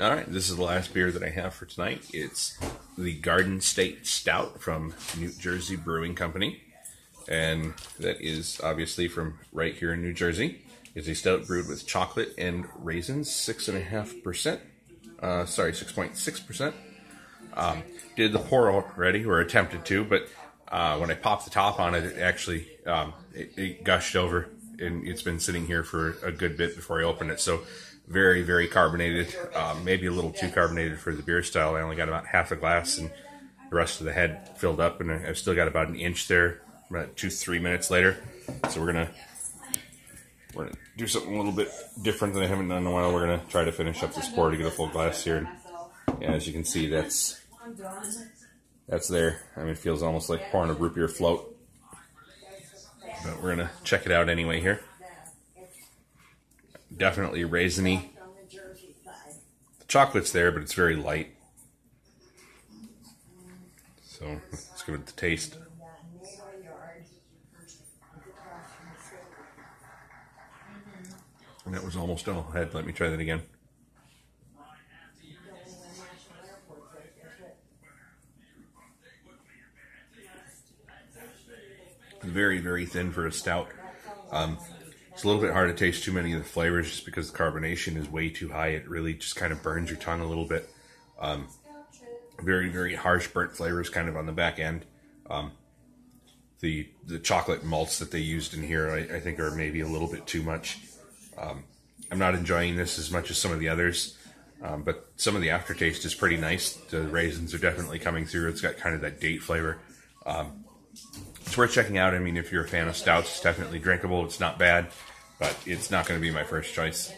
All right, this is the last beer that I have for tonight. It's the Garden State Stout from New Jersey Brewing Company. And that is obviously from right here in New Jersey. It's a stout brewed with chocolate and raisins, 6.5%. Uh, sorry, 6.6%. Um, did the pour already, or attempted to, but uh, when I popped the top on it, it actually um, it, it gushed over, and it's been sitting here for a good bit before I opened it. So very, very carbonated. Um, maybe a little too carbonated for the beer style. I only got about half a glass, and the rest of the head filled up, and I've still got about an inch there. About two, three minutes later, so we're gonna we're gonna do something a little bit different than I haven't done in a while. We're gonna try to finish up this pour to get a full glass here. And as you can see, that's that's there. I mean, it feels almost like pouring a root beer float. But we're gonna check it out anyway here. Definitely raisiny. The chocolate's there, but it's very light. So let's give it the taste. And that was almost all. Ahead, let me try that again. Very, very thin for a stout. Um, it's a little bit hard to taste too many of the flavors just because the carbonation is way too high. It really just kind of burns your tongue a little bit. Um, very, very harsh burnt flavors kind of on the back end. Um, the the chocolate malts that they used in here, I, I think, are maybe a little bit too much. Um, I'm not enjoying this as much as some of the others, um, but some of the aftertaste is pretty nice. The raisins are definitely coming through. It's got kind of that date flavor. Um, it's worth checking out. I mean, if you're a fan of stouts, it's definitely drinkable. It's not bad, but it's not going to be my first choice.